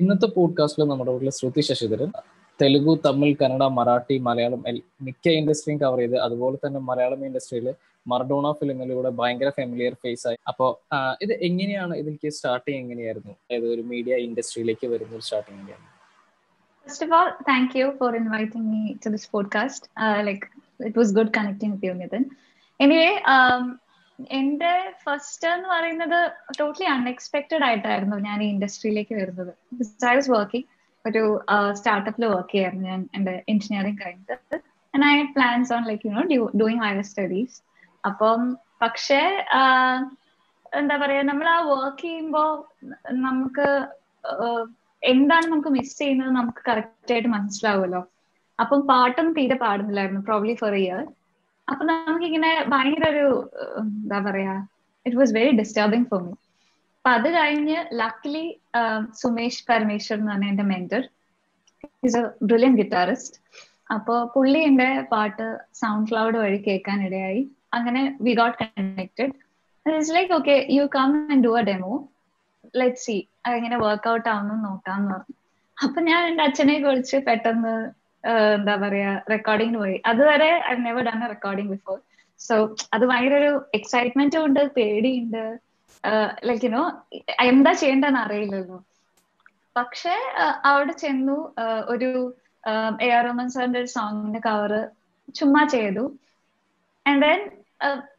ഇന്നത്തെ പോഡ്കാസ്റ്റിൽ നമ്മുടെ വീട്ടിൽ ശ്രുതി ശശിധരൻ തെലുഗു തമിഴ് കന്നഡ മറാഠി മലയാളം മിക്ക ഇൻഡസ്ട്രിയും കവർ ചെയ്ത് അതുപോലെ തന്നെ മലയാളം ഇൻഡസ്ട്രിയിൽ മർഡോണ ഫിലിമിലൂടെ ഭയങ്കര ഫെമിലിയർ ഫേസ് ആയി അപ്പോ ഇത് എങ്ങനെയാണ് ഇതിലേക്ക് സ്റ്റാർട്ടിങ് എങ്ങനെയായിരുന്നു അതായത് ഒരു മീഡിയ ഇൻഡസ്ട്രിയിലേക്ക് വരുന്ന ഒരു സ്റ്റാർട്ടിങ് എങ്ങനെയാണ് First of all, thank for for me to this podcast podcast. It was good was you, Nitin. Anyway, um, എന്റെ ഫസ്റ്റ് എന്ന് പറയുന്നത് ടോട്ടലി അൺഎക്സ്പെക്ടഡ് ആയിട്ടായിരുന്നു ഞാൻ ഈ ഇൻഡസ്ട്രിയിലേക്ക് വരുന്നത്. ഐ വാസ് വർക്കിംഗ് ഒരു സ്റ്റാർട്ടപ്പിൽ വർക്ക് ചെയ്യായിരുന്നു ഞാൻ എന്റെ എഞ്ചിനീയറിംഗ് കഴിഞ്ഞിട്ട് and I plans on like you know doing higher studies അപ്പം പക്ഷേ എന്താ പറയാ നമ്മൾ ആ വർക്ക് ചെയ്യുമ്പോൾ നമുക്ക് എന്താണ് നമുക്ക് മിസ് ചെയ്യുന്നത് നമുക്ക് കറക്റ്റ് ആയിട്ട് മനസ്സിലാവുമല്ലോ. അപ്പം പാട്ടൊന്നും തീരെ പാടുന്നില്ലായിരുന്നു പ്രോബ്ലി ഫോർ ഇയർ അപ്പൊ നമുക്കിങ്ങനെ ഭയങ്കര ഒരു എന്താ പറയാ it was very disturbing for me അപ്പൊ അത് കഴിഞ്ഞ് ലക്കിലി സുമേഷ് പരമേശ്വർ എന്ന് പറഞ്ഞ എന്റെ mentor is a brilliant guitarist അപ്പോ പുള്ളി എന്റെ പാട്ട് സൗണ്ട് ക്ലൗഡ് വഴി കേൾക്കാൻ ഇടയായി അങ്ങനെ we got connected it's like okay you come and do a demo let see അതെങ്ങനെ വർക്ക്ഔട്ട് ആവുന്നു നോക്കാന്ന് പറഞ്ഞു. അപ്പൊ ഞാൻ എന്റെ അച്ഛനെ കുറിച്ച് പെട്ടെന്ന് എന്താ പറയാ റെക്കോർഡിങ്ങിന് പോയി. അതുവരെ I never done recording before so അത് ഭയങ്കര ഒരു എക്സൈറ്റ്മെന്റും ഉണ്ട് പേടിയുണ്ട്. ലൈക്ക് യുനോ എന്താ ചെയ്യണ്ടെന്ന് അറിയില്ലല്ലോ. പക്ഷെ അവിടെ ചെന്നു ഒരു എ ആർ റോമൻ സാറിന്റെ ഒരു സോങ്ങിന്റെ കവറ് ചുമ്മാ ചെയ്തു. ആൻഡ് ദെൻ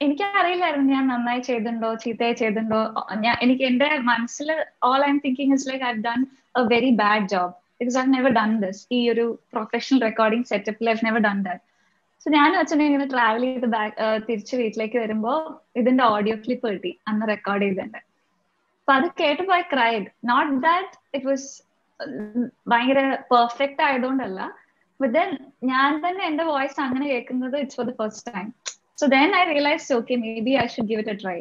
എനിക്ക് അറിയില്ലായിരുന്നു ഞാൻ നന്നായി ചെയ്തിട്ടുണ്ടോ ചീത്തയായി ചെയ്തിട്ടുണ്ടോ. ഞാൻ എനിക്ക് എന്റെ മനസ്സിൽ all I'm thinking is like I done a very bad job because I never done this ഈ ഒരു പ്രൊഫഷണൽ റെക്കോർഡിംഗ് സെറ്റപ്പിൽ I never done that so ഞാൻ അച്ഛനെ ഇങ്ങനെ ട്രാവൽ ചെയ്ത് ബാക്ക് തിരിച്ച് വീട്ടിലേക്ക് വരുമ്പോ ഇതിന്റെ ഓഡിയോ ക്ലിപ്പ് കിട്ടി. അന്ന് റെക്കോർഡ് ചെയ്തിട്ടുണ്ട്. അപ്പൊ അത് കേട്ടപ്പോ I cried not that it was ഭയങ്കര പെർഫെക്റ്റ് ആയതുകൊണ്ടല്ല. ഞാൻ തന്നെ എന്റെ വോയിസ് അങ്ങനെ കേൾക്കുന്നത് it's for the first time so then I realise okay maybe I should give it a try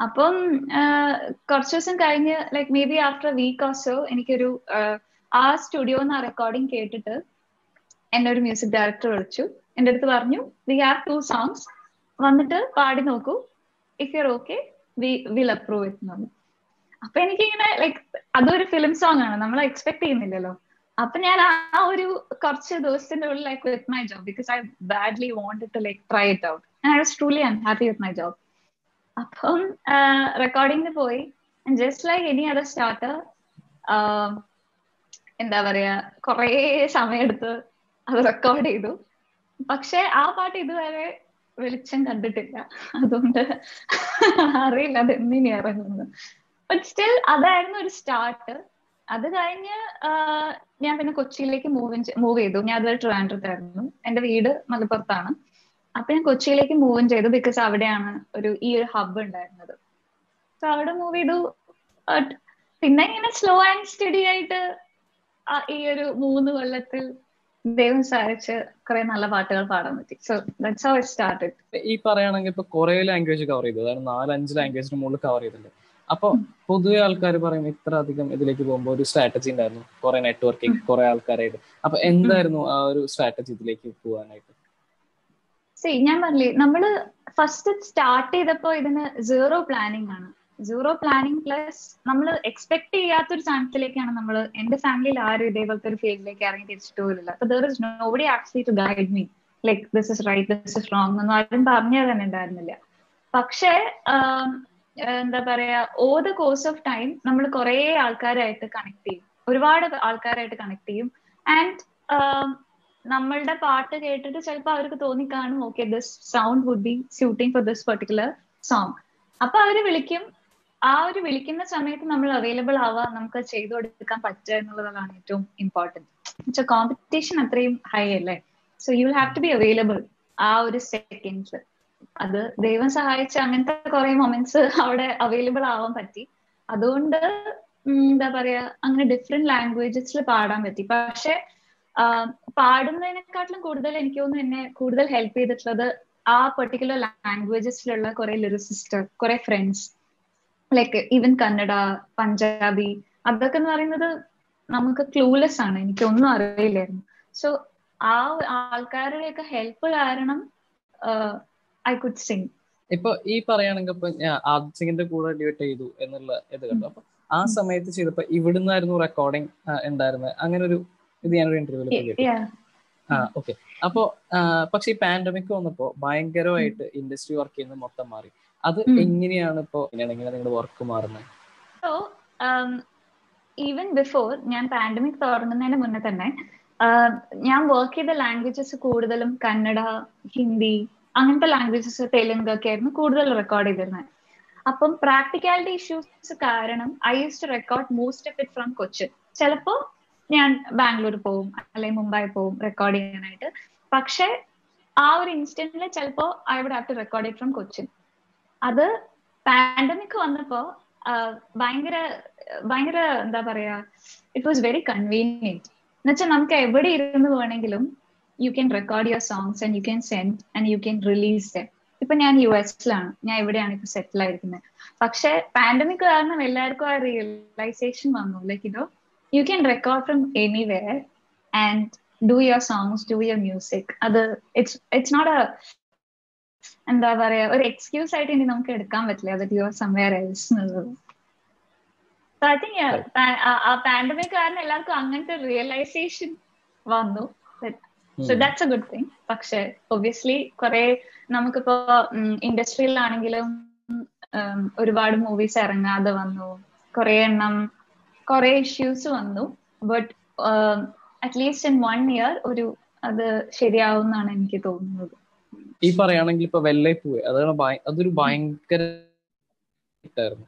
അപ്പം കുറച്ച് ദിവസം കഴിഞ്ഞ് like maybe after week or so എനിക്കൊരു ആ സ്റ്റുഡിയോ ആ റെക്കോർഡിംഗ് കേട്ടിട്ട് എന്നെ ഒരു മ്യൂസിക് ഡയറക്ടർ വിളിച്ചു. എന്റെ അടുത്ത് പറഞ്ഞു വി ഹാവ് ടു സോങ്സ് വന്നിട്ട് പാടി നോക്കൂ. If you okay we will approve it അപ്പൊ എനിക്കിങ്ങനെ ലൈക്ക് അതൊരു ഫിലിം സോങ് ആണ്. നമ്മൾ എക്സ്പെക്ട് ചെയ്യുന്നില്ലല്ലോ. അപ്പൊ ഞാൻ ആ ഒരു കുറച്ച് ദിവസത്തിന്റെ ഉള്ളിൽ like with my job because I badly wanted to like try it out I was truly unhappy with my job അപ്പം റെക്കോർഡിംഗിന് പോയി. Just like any other starter എന്താ പറയാ കുറേ സമയെടുത്ത് അത് റെക്കോർഡ് ചെയ്തു. പക്ഷെ ആ പാട്ട് ഇതുവരെ വെളിച്ചം കണ്ടിട്ടില്ല. അതുകൊണ്ട് അറിയില്ല അത് എന്തിനു ഇറങ്ങുന്നു. ബട്ട് സ്റ്റിൽ അതായിരുന്നു ഒരു സ്റ്റാർട്ട് അത് കഴിഞ്ഞ് ഞാൻ പിന്നെ കൊച്ചിയിലേക്ക് മൂവ് മൂവ് ചെയ്തു. ഞാൻ അതുവരെ ട്രിവാൻഡ്രത്തായിരുന്നു. എന്റെ വീട് മലപ്പുറത്താണ്. അപ്പൊ ഞാൻ കൊച്ചിയിലേക്ക് മൂവ് ചെയ്തു ബിക്കോസ് അവിടെയാണ് ഒരു ഈ ഒരു ഹബ്ബ് ഉണ്ടായിരുന്നത്. സോ അവിടെ മൂവ് ചെയ്തു. പിന്നെ ഇങ്ങനെ സ്ലോ ആൻഡ് സ്റ്റഡി ആയിട്ട് ഈ ഒരു മൂന്ന് കൊല്ലത്തിൽ ദൈവം സഹായിച്ച് കുറെ നല്ല പാട്ടുകൾ പാടാൻ പറ്റി. So that's how it started ഈ പറയുകയാണെങ്കിൽ ഇപ്പൊ കുറെ ലാംഗ്വേജ് കവർ ചെയ്തു. അതായത് നാലഞ്ച് ലാംഗ്വേജിന് മുകളിൽ കവർ ചെയ്തിട്ടുണ്ട്. അപ്പൊ പൊതുവെ ആൾക്കാർ പറയും ഇത്ര അധികം ഇതിലേക്ക് പോകുമ്പോൾ ഒരു സ്ട്രാറ്റജി ഉണ്ടായിരുന്നു. കുറെ നെറ്റ്വർക്കിംഗ് കുറെ ആൾക്കാരായിട്ട്. അപ്പൊ എന്തായിരുന്നു ആ ഒരു സ്ട്രാറ്റജി ഇതിലേക്ക് പോകാനായിട്ട്? ഞാൻ പറഞ്ഞില്ലേ നമ്മൾ ഫസ്റ്റ് സ്റ്റാർട്ട് ചെയ്തപ്പോ ഇതിന് സീറോ പ്ലാനിങ് ആണ്. സീറോ പ്ലാനിങ് പ്ലസ് നമ്മൾ എക്സ്പെക്ട് ചെയ്യാത്തൊരു ചാൻസിലേക്കാണ് നമ്മൾ എന്റെ ഫാമിലിയിൽ ആരും ഇതേപോലത്തെ ഒരു ഫീൽഡിലേക്ക് ഇറങ്ങി തിരിച്ചിട്ട് പോലില്ല അപ്പൊ there is nobody actually to guide me like this is right this is wrong ഒന്നും ആരും പറഞ്ഞു തന്നെ ഉണ്ടായിരുന്നില്ല. പക്ഷേ എന്താ പറയാ oh the course of time നമ്മൾ കുറെ ആൾക്കാരായിട്ട് കണക്ട് ചെയ്യും. ഒരുപാട് ആൾക്കാരായിട്ട് കണക്ട് ചെയ്യും. ആൻഡ് നമ്മളുടെ പാട്ട് കേട്ടിട്ട് ചിലപ്പോൾ അവർക്ക് തോന്നിക്കാണും okay this sound would be suiting for this particular song അപ്പൊ അവർ വിളിക്കും ആ ഒരു വിളിക്കുന്ന സമയത്ത് നമ്മൾ അവൈലബിൾ ആവാ നമുക്ക് ചെയ്തു കൊടുക്കാൻ പറ്റുക എന്നുള്ളതാണ് ഏറ്റവും ഇമ്പോർട്ടന്റ് കോമ്പറ്റീഷൻ അത്രയും ഹൈ അല്ലേ? So you have to be available ആ ഒരു സെക്കൻഡ്സ് അത് ദൈവം സഹായിച്ച അങ്ങനത്തെ കുറെ മൊമെന്റ്സ് അവിടെ അവൈലബിൾ ആവാൻ പറ്റി. അതുകൊണ്ട് എന്താ പറയാ അങ്ങനെ ഡിഫറെന്റ് ലാംഗ്വേജസിൽ പാടാൻ പറ്റി. പക്ഷെ പാടുന്നതിനെക്കാട്ടിലും കൂടുതൽ എനിക്ക് തോന്നുന്നു എന്നെ കൂടുതൽ ഹെൽപ്പ് ചെയ്തിട്ടുള്ളത് ആ പെർട്ടിക്കുലർ ലാംഗ്വേജസിലുള്ള കുറെ ലിറിസിസ്റ്റർ കുറെ friends like even Kannada Punjabi അതൊക്കെ എന്ന് പറയുന്നത് നമുക്ക് ക്ലൂലെസ് ആണ്. എനിക്കൊന്നും അറിയില്ലായിരുന്നു. സോ ആ ആൾക്കാരുടെയൊക്കെ ഹെൽപ്പ് കാരണം ഐ കുഡ് സിംഗ് ഇപ്പൊ ഈ പറയുകയാണെങ്കിൽ ഇപ്പൊ ആദിത് സിംഗിന്റെ കൂടെ ഡിബേറ്റ് ചെയ്തു എന്നുള്ള ഇത് കണ്ടു. അപ്പൊ ആ സമയത്ത് ചെയ്തപ്പോ ഇവിടുന്നായിരുന്നു റെക്കോർഡിംഗ് ഉണ്ടായിരുന്നത്. അങ്ങനെ ഒരു ഇത് ഞാനൊരു ഇന്റർവ്യൂവിൽ ആ ഓക്കെ അപ്പോ പക്ഷെ ഈ പാൻഡമിക് വന്നപ്പോ ഭയങ്കരമായിട്ട് ഇൻഡസ്ട്രി വർക്ക് ചെയ്യുന്നത് മൊത്തം മാറി. അത് എങ്ങനെയാണ് ഇപ്പോ എങ്ങനെയാണ് നിങ്ങളുടെ വർക്ക് മാറുന്നത് സോ ഈവൻ ബിഫോർ ഞാൻ പാൻഡമിക് തുടങ്ങുന്നതിന് മുന്നേ തന്നെ ഞാൻ വർക്ക് ചെയ്ത ലാംഗ്വേജസ് കൂടുതലും കന്നഡ ഹിന്ദി അങ്ങനത്തെ ലാംഗ്വേജസ് തെലുങ്ക് ഒക്കെ ആയിരുന്നു കൂടുതൽ റെക്കോർഡ് ചെയ്തിരുന്നത് അപ്പം പ്രാക്ടിക്കാലിറ്റി ഇഷ്യൂസ് കാരണം I use to record most of it from Cochin ചിലപ്പോ ഞാൻ ബാംഗ്ലൂർ പോവും അല്ലെങ്കിൽ മുംബൈ പോവും റെക്കോർഡ് ചെയ്യാനായിട്ട്. പക്ഷെ ആ ഒരു ഇൻസ്റ്റന്റിൽ ചിലപ്പോ I would have to record it from Cochin അത് പാൻഡമിക് വന്നപ്പോ ഭയങ്കര ഭയങ്കര എന്താ പറയാ ഇറ്റ് വാസ് വെരി കൺവീനിയന്റ് എന്നുവെച്ചാൽ നമുക്ക് എവിടെ ഇരുന്ന് വേണമെങ്കിലും you can record your songs and you can send and you can release ഇപ്പൊ ഞാൻ യു എസിലാണ് ഞാൻ എവിടെയാണ് ഇപ്പൊ സെറ്റിൽ ആയിരിക്കുന്നത്? പക്ഷെ പാൻഡമിക് കാരണം എല്ലാവർക്കും ആ റിയലൈസേഷൻ വന്നു. ലൈക്ക് ഇതോ you can record from anywhere and do your songs do your music അത് ഇറ്റ്സ് ഇറ്റ്സ് നോട്ട് എ എന്താ പറയാ ഒരു എക്സ്ക്യൂസ് ആയിട്ട് ഇനി നമുക്ക് എടുക്കാൻ പറ്റില്ല. That you are somewhere else എന്നുള്ളത് ഐ തിങ്ക് ആ പാൻഡമിക് കാരണം എല്ലാവർക്കും അങ്ങനത്തെ റിയലൈസേഷൻ വന്നു. So that's a good thing പക്ഷെ ഒബ്വിയസ്ലി കുറെ നമുക്കിപ്പോ ഇൻഡസ്ട്രിയിലാണെങ്കിലും ഒരുപാട് മൂവീസ് ഇറങ്ങാതെ വന്നു. കുറെ എണ്ണം കുറെ ഇഷ്യൂസ് വന്നു. But at least in one year ഒരു അത് ശരിയാവും എന്നാണ് എനിക്ക് തോന്നുന്നത്. ഈ പറയുകയാണെങ്കിൽ ഇപ്പൊ വെള്ളை പൂവ് അതാണ് അതൊരു ഭയങ്കര ആയിരുന്നു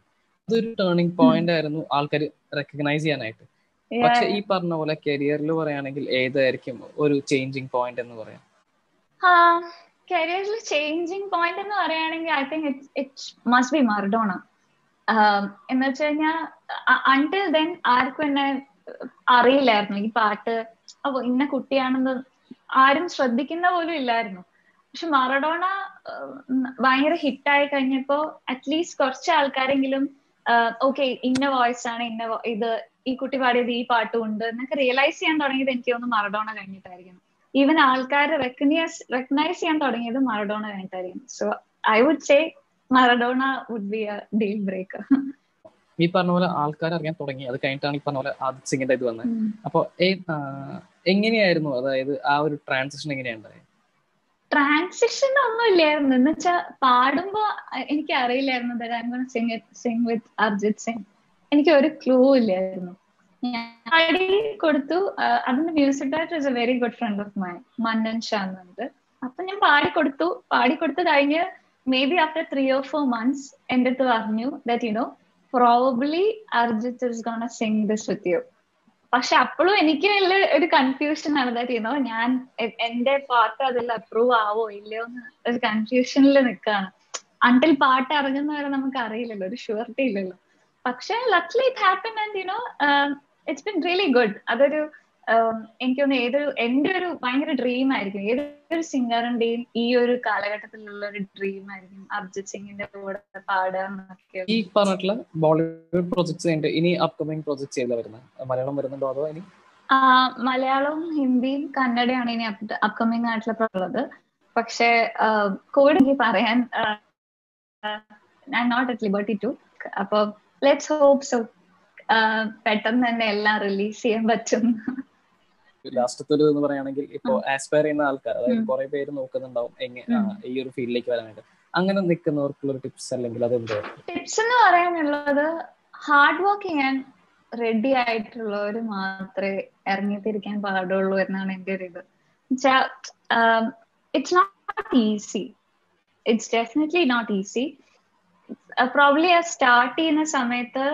അതൊരു ടേണിംഗ് പോയിന്റ് ആയിരുന്നു ആൾക്കാർ റെക്കഗ്നൈസ് ചെയ്യാനായിട്ട്. പക്ഷെ ഈ പറഞ്ഞ പോലെ കരിയറിൽ പറയുകയാണെങ്കിൽ ഏതായിരിക്കും ഒരു ചേഞ്ചിങ് പോയിന്റ് എന്ന് പറയാം? കരിയറിൽ ചേഞ്ചിങ് പോയിന്റ് എന്ന് പറയുകയാണെങ്കിൽ I think it must be Maradona എന്ന് വെച്ച് കഴിഞ്ഞാൽ അണ്ടിൽ ദെൻ ആർക്കും എന്നെ അറിയില്ലായിരുന്നു. ഈ പാട്ട് അപ്പൊ ഇന്ന കുട്ടിയാണെന്ന് ആരും ശ്രദ്ധിക്കുന്ന പോലും ഇല്ലായിരുന്നു. പക്ഷെ മറഡോണ ഭയങ്കര ഹിറ്റായി കഴിഞ്ഞപ്പോ അറ്റ്ലീസ്റ്റ് കുറച്ച് ആൾക്കാരെങ്കിലും ഓക്കെ ഇന്ന വോയിസ് ആണ് ഇന്ന ഇത് ഈ കുട്ടി പാടിയത് ഈ പാട്ടും ഉണ്ട് എന്നൊക്കെ റിയലൈസ് ചെയ്യാൻ തുടങ്ങിയത് എനിക്ക് തോന്നുന്നു മറഡോണ കഴിഞ്ഞിട്ടായിരിക്കും. ഈവൻ ആൾക്കാരെ റെക്കഗ്നൈസ് റെക്കഗ്നൈസ് ചെയ്യാൻ തുടങ്ങിയത് Maradona കഴിഞ്ഞിട്ടായിരിക്കും. So I would say Maradona would be a deal breaker ഈ പറഞ്ഞ പോലെ ആൾക്കാർ അറിയാൻ തുടങ്ങി. അത് കഴിഞ്ഞിട്ടാണ് ഈ പറഞ്ഞ പോലെ ആദിത് സിംഗിന്റെ ഇത് വന്നത്. അപ്പൊ എങ്ങനെയായിരുന്നു? അതായത് ആ ഒരു ട്രാൻസിഷൻ എങ്ങനെയുണ്ടായത് ട്രാൻസിഷൻ ഒന്നും ഇല്ലായിരുന്നു. എന്ന് വെച്ചാൽ പാടുമ്പോ എനിക്ക് അറിയില്ലായിരുന്നു സിംഗ് സിംഗ് വിത്ത് അർജിത് സിംഗ്. എനിക്ക് ഒരു ക്ലൂ ഇല്ലായിരുന്നു. പാടി കൊടുത്തു. അതിന്റെ music director is a very good friend of my Mannan Shah എന്നുണ്ട് അപ്പൊ ഞാൻ പാടി കൊടുത്തു. പാടി കൊടുത്തു കഴിഞ്ഞ് maybe after three or four months എന്റെ അടുത്ത് പറഞ്ഞു that you know probably Arijit is gonna sing this with you പക്ഷെ അപ്പോഴും എനിക്ക് നല്ല ഒരു കൺഫ്യൂഷൻ ആണ് ദാറ്റ് ഞാൻ എന്റെ പാട്ട് അതിൽ അപ്രൂവ് ആവോ ഇല്ലയോ എന്ന് ഒരു കൺഫ്യൂഷനിൽ നിൽക്കുകയാണ് അണ്ടിൽ പാട്ട് ഇറങ്ങുന്നവരെ നമുക്ക് അറിയില്ലല്ലോ ഒരു ഷുവർട്ടി ഇല്ലല്ലോ. പക്ഷെ luckily it happen and you know it's been really good അതൊരു എനിക്ക് തോന്നുന്നു ഏതൊരു എന്റെ ഒരു ഭയങ്കര ഡ്രീം ആയിരിക്കും. ഏതൊരു സിംഗറിന്റെയും ഈ ഒരു കാലഘട്ടത്തിലുള്ള ഒരു ഡ്രീം ആയിരിക്കും. അർജിത് സിംഗിന്റെ കൂടെ പാടുക ഈ പറഞ്ഞിട്ടുള്ള ബോളിവുഡ് പ്രൊജക്ട്സ് ഇനി അപ്കമിങ് പ്രൊജക്ട്സ് ഏതാ വരുന്നത്? മലയാളം വരുന്നുണ്ടോ അതോ ഇനി? മലയാളവും ഹിന്ദിയും കന്നഡയാണ് ഇനി അപ്കമിങ് ആയിട്ടുള്ള ഉള്ളത്. പക്ഷെ കോവിഡ് എനിക്ക് പറയാൻ I not at liberty to അപ്പൊ ലെറ്റ്സ് ഹോപ്പ് സോ പെട്ടെന്ന് തന്നെ എല്ലാം റിലീസ് ചെയ്യാൻ പറ്റും. ലാസ്റ്റത്തെ ഒരു എന്ന് പറയുകയാണെങ്കിൽ ഇപ്പോ ആസ്പയർ ചെയ്യുന്ന ആൾക്കാർ അതായത് കുറെ പേര് നോക്കുന്നുണ്ടാവും എങ്ങനെ ഈ ഒരു ഫീൽഡിലേക്ക് വരാനായിട്ട്. അങ്ങനെ നിൽക്കുന്നവർക്കുള്ള ഒരു ടിപ്സ് അല്ലെങ്കിൽ അത് ടിപ്സ് എന്ന് പറയാനുള്ളത് ഹാർഡ് വർക്ക് ചെയ്യാൻ റെഡി ആയിട്ടുള്ളവർ മാത്രമേ ഇറങ്ങിത്തിരിക്കാൻ പാടുള്ളൂ എന്നാണ് എന്റെ ഒരു ഇത്. It's not easy it's definitely not easy probably start ചെയ്യുന്ന സമയത്ത്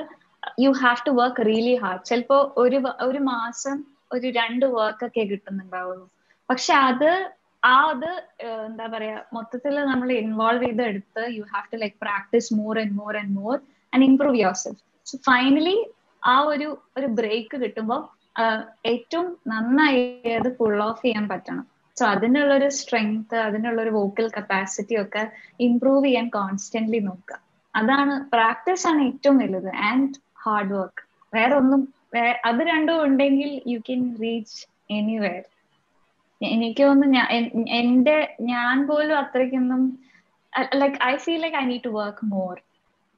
you have to work really hard ചിലപ്പോ ഒരു ഒരു മാസം ഒരു രണ്ട് വർക്ക് ഒക്കെ കിട്ടുന്നുണ്ടാവുള്ളൂ. പക്ഷെ അത് ആ അത് എന്താ പറയാ മൊത്തത്തിൽ നമ്മൾ ഇൻവോൾവ് ചെയ്ത് എടുത്ത് you have to like practise more and more and more and improve yourself so finally ആ ഒരു ഒരു ബ്രേക്ക് കിട്ടുമ്പോൾ ഏറ്റവും നന്നായി അത് ഫുൾ ഓഫ് ചെയ്യാൻ പറ്റണം. സോ അതിനുള്ള ഒരു സ്ട്രെങ്ത് അതിനുള്ള ഒരു വോക്കൽ കപ്പാസിറ്റി ഒക്കെ ഇംപ്രൂവ് ചെയ്യാൻ കോൺസ്റ്റന്റ്ലി നോക്കുക. അതാണ് പ്രാക്ടീസ് ആണ് ഏറ്റവും വലുത് ആൻഡ് ഹാർഡ് വർക്ക് വേറെ ഒന്നും അത് രണ്ടും ഉണ്ടെങ്കിൽ യു ക്യാൻ റീച്ച് എനിവേർ എനിക്ക് തോന്നുന്നു എന്റെ ഞാൻ പോലും അത്രയ്ക്കൊന്നും like I feel like I need to work more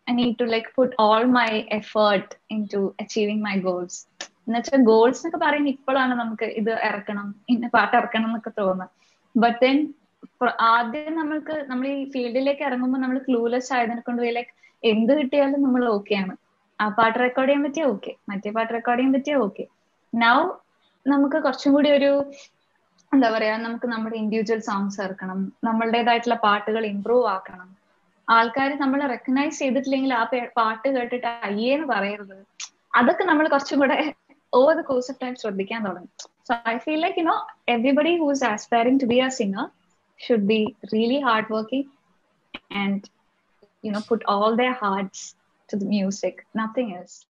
I need to like put all my effort into achieving my goals എന്നുവെച്ചാൽ ഗോൾസ് എന്നൊക്കെ പറയുന്നത് ഇപ്പോഴാണ് നമുക്ക് ഇത് ഇറക്കണം ഇന്ന പാട്ട് ഇറക്കണം എന്നൊക്കെ തോന്നുന്നത്. ബട്ട് ദെൻ ആദ്യം നമ്മൾക്ക് നമ്മൾ ഈ ഫീൽഡിലേക്ക് ഇറങ്ങുമ്പോൾ നമ്മൾ ക്ലൂലെസ് ആയതിനെ കൊണ്ട് ലൈക്ക് എന്ത് കിട്ടിയാലും നമ്മൾ ഓക്കെയാണ് ആ പാട്ട് റെക്കോർഡ് ചെയ്യാൻ പറ്റിയ ഓക്കെ മറ്റേ പാട്ട് റെക്കോർഡ് ചെയ്യാൻ പറ്റിയ ഓക്കെ നൗ നമുക്ക് കുറച്ചും കൂടി ഒരു എന്താ പറയാ നമുക്ക് നമ്മുടെ ഇൻഡിവിജ്വൽ സോങ്സ് ഇറക്കണം നമ്മളുടേതായിട്ടുള്ള പാട്ടുകൾ ഇമ്പ്രൂവ് ആക്കണം. ആൾക്കാർ നമ്മൾ റെക്കഗ്നൈസ് ചെയ്തിട്ടില്ലെങ്കിൽ ആ പാട്ട് കേട്ടിട്ട് അയ്യേന്ന് പറയരുത്. അതൊക്കെ നമ്മൾ കുറച്ചും കൂടെ over the course of time ശ്രദ്ധിക്കാൻ തുടങ്ങി. So I feel like you know everybody who's aspiring to be a singer should be really hard working and you know put all their hearts to the music. Nothing else